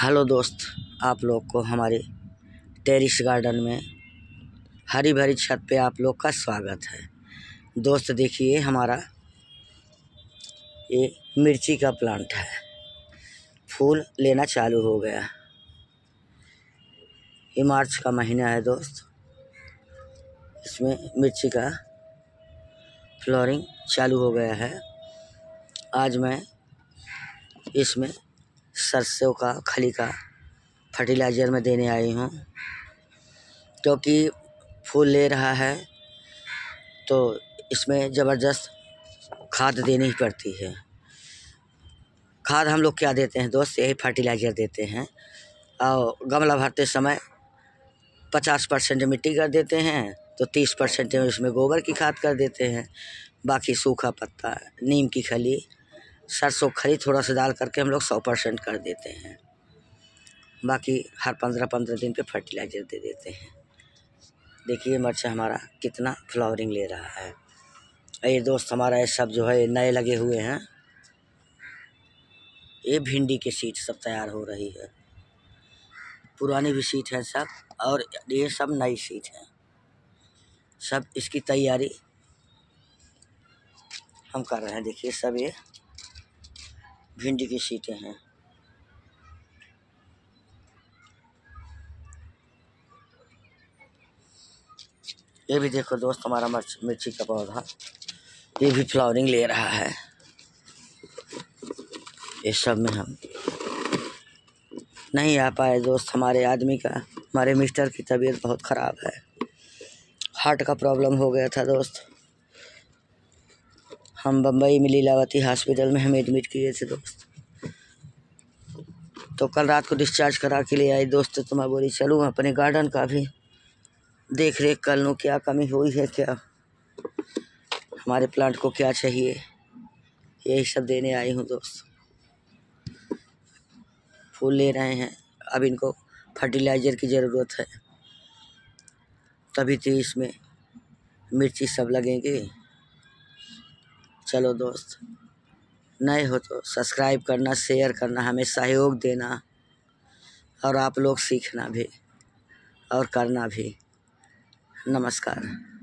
Hello दोस्त, आप लोग को हमारे टेरिस गार्डन में हरी भरी छत पे आप लोग का स्वागत है। दोस्त देखिए, हमारा ये मिर्ची का प्लांट है। फूल लेना चालू हो गया। ये मार्च का महीना है दोस्त। इसमें मिर्ची का फ्लोरिंग चालू हो गया है। आज मैं इसमें सरसों का, खली का फर्टिलाइज़र में देने आई हूँ। क्योंकि फूल ले रहा है तो इसमें ज़बरदस्त खाद देनी ही पड़ती है। खाद हम लोग क्या देते हैं दोस्त? यही फर्टिलाइज़र देते हैं। और गमला भरते समय पचास परसेंट मिट्टी कर देते हैं तो तीस परसेंट इसमें गोबर की खाद कर देते हैं। बाकी सूखा पत्ता, नीम की खली सरसों खरी थोड़ा सा डाल करके हम लोग सौ परसेंट कर देते हैं। बाकी हर पंद्रह पंद्रह दिन पे फर्टिलाइज़र दे देते हैं। देखिए मर्चा हमारा कितना फ्लावरिंग ले रहा है। ये दोस्त, हमारा ये सब जो है नए लगे हुए हैं। ये भिंडी की सीट सब तैयार हो रही है। पुरानी भी सीट है सब, और ये सब नई सीट है। सब इसकी तैयारी हम कर रहे हैं। देखिए सब ये। भिंडी की सीटें हैं। ये भी देखो दोस्त, हमारा मर्च, मिर्ची का पौधा। ये भी फ्लावरिंग ले रहा है। ये सब में हम नहीं आ पाए दोस्त, हमारे आदमी का, हमारे मिस्टर की तबीयत बहुत ख़राब है। हार्ट का प्रॉब्लम हो गया था दोस्त। हम बम्बई में लीलावती हॉस्पिटल में हम एडमिट किए थे दोस्त। तो कल रात को डिस्चार्ज करा के ले आई दोस्त तो मैं बोली, चलूँ अपने गार्डन का भी देख रेख कर लूँ, क्या कमी हुई है क्या? हमारे प्लांट को क्या चाहिए? यही सब देने आई हूँ दोस्त। फूल ले रहे हैं। अब इनको फर्टिलाइज़र की ज़रूरत है। तभी तो इसमें मिर्ची सब लगेंगे। चलो दोस्त, नए हो तो सब्सक्राइब करना शेयर करना, हमें सहयोग देना और आप लोग सीखना भी और करना भी। नमस्कार।